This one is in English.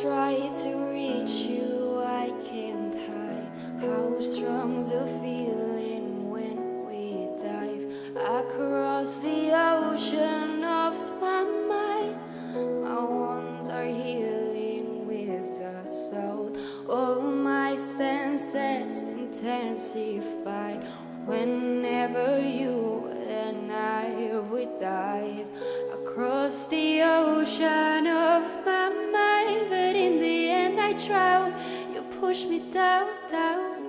try to reach you, I can't hide how strong the feeling when we dive across the ocean of my mind. My wounds are healing with the soul. All my senses intensified whenever you and I would dive across the ocean of Drown, you push me down, down.